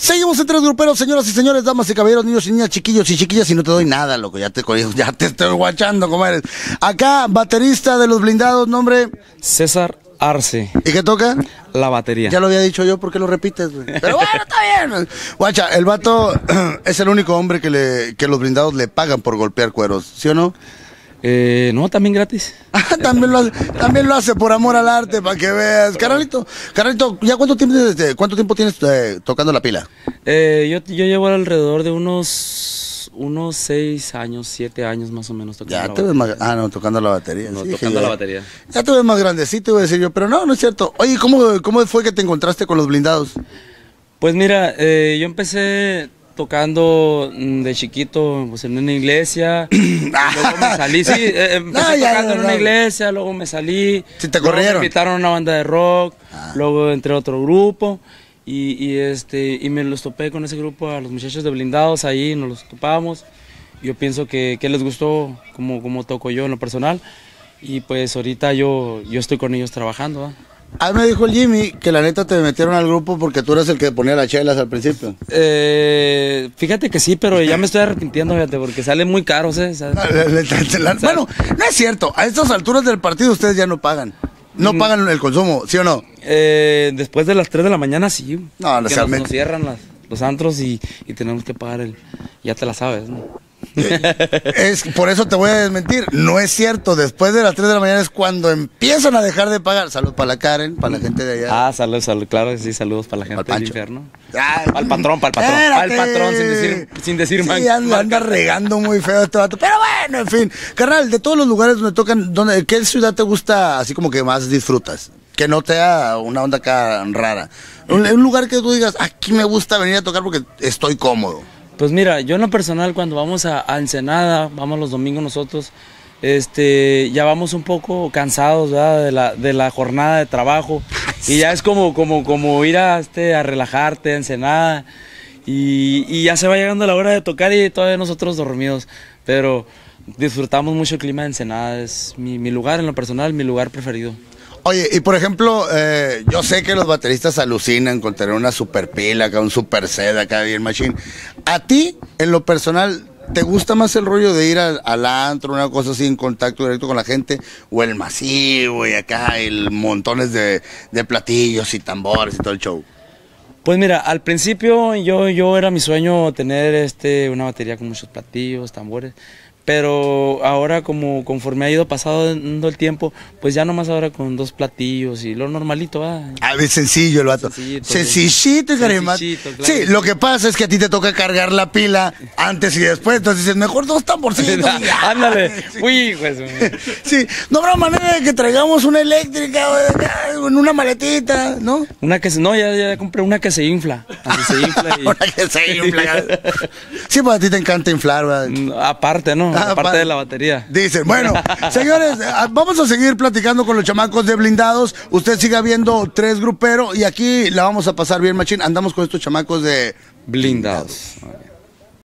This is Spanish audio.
Seguimos en tres gruperos, señoras y señores, damas y caballeros, niños y niñas, chiquillos y chiquillas, y no te doy nada, loco, ya te, ya te estoy guachando, como eres. Acá, baterista de los blindados, nombre. César Arce. ¿Y qué toca? La batería. Ya lo había dicho yo, ¿por qué lo repites, güey? Pero bueno, está bien. Guacha, el vato es el único hombre que, le, que los blindados le pagan por golpear cueros, ¿sí o no? Eh, no, también gratis. Ah, también, lo hace, también lo hace por amor al arte, para que veas. Carnalito, carnalito, ¿ya cuánto tiempo, cuánto tiempo tienes eh, tocando la pila? Eh, yo, yo llevo alrededor de unos unos seis años, siete años más o menos tocando ya te ves más, Ah, no, tocando la batería. No, tocando la batería. Ya te ves más grandecito, iba a decir yo, pero no, no es cierto. Oye, ¿cómo, cómo fue que te encontraste con los blindados? Pues mira, eh, yo empecé tocando mm, de chiquito pues, en una iglesia. luego me salí, sí, eh, empecé tocando en una iglesia, luego me salí. ¿Sí te corrieron? me invitaron a una banda de rock, ah. luego entré a otro grupo. Y, y, este, y me los topé con ese grupo, a los muchachos de blindados ahí, nos los topamos. Yo pienso que, que les gustó como, como toco yo en lo personal. Y pues ahorita yo, yo estoy con ellos trabajando. Mí me dijo el Jimmy que la neta te metieron al grupo porque tú eres el que ponía las chelas al principio. Eh, fíjate que sí, pero ya me estoy arrepintiendo, fíjate, porque salen muy caros, ¿eh? bueno, no es cierto. A estas alturas del partido ustedes ya no pagan. No mm. pagan el consumo, ¿sí o no? Eh, después de las 3 de la mañana sí. No, que nos, nos, cierran los antros y, y tenemos que pagar el... Ya te la sabes, ¿no? Es, por eso te voy a desmentir. No es cierto. Después de las 3 de la mañana es cuando empiezan a dejar de pagar. Salud para la Karen, para la gente de allá. Ah, saludos, salud, claro sí, saludos para la gente del infierno. Para el patrón, para el patrón. Para el patrón, sin decir, sin decir sí, anda, regando muy feo este vato. Pero bueno, en fin. Carnal, de todos los lugares donde tocan, donde, ¿qué ciudad te gusta así como que más disfrutas? Que no te da una onda acá rara. Un, un lugar que tú digas, aquí me gusta venir a tocar porque estoy cómodo. Pues mira, yo en lo personal cuando vamos a, Ensenada, vamos los domingos nosotros, este, ya vamos un poco cansados De, la, de la jornada de trabajo. Y ya es como, como, como ir a, este, a relajarte a Ensenada. Y, y ya se va llegando la hora de tocar y todavía nosotros dormidos, pero disfrutamos mucho el clima de Ensenada, es mi, mi lugar en lo personal, mi lugar preferido. Oye, y por ejemplo, eh, yo sé que los bateristas alucinan con tener una super pila, acá, un super sed acá bien machine. ¿A ti, en lo personal, te gusta más el rollo de ir al, antro, una cosa así en contacto directo con la gente, o el masivo y acá el montones de, de platillos y tambores y todo el show? Pues mira, al principio yo, yo era mi sueño tener este, una batería con muchos platillos, tambores, pero ahora como conforme ha ido pasando el tiempo, pues ya nomás ahora con dos platillos y lo normalito va. Ah, es sencillo el vato. Sencillito, Sencillito, claro. Sí, lo que pasa es que a ti te toca cargar la pila antes y después, entonces dices, mejor dos tamborcitos. Ándale, uy, pues. sí, no habrá manera de que traigamos una eléctrica en una maletita, ¿no? Una que se, no, ya, ya compré una que se infla. Así se infla y... una que se infla. sí, pues a ti te encanta inflar, ¿verdad? Mm, aparte, ¿no? Aparte de la batería. Dicen, bueno, señores, ah, vamos a seguir platicando con los chamacos de blindados. Usted siga viendo tres gruperos y aquí la vamos a pasar bien, machín. Andamos con estos chamacos de blindados.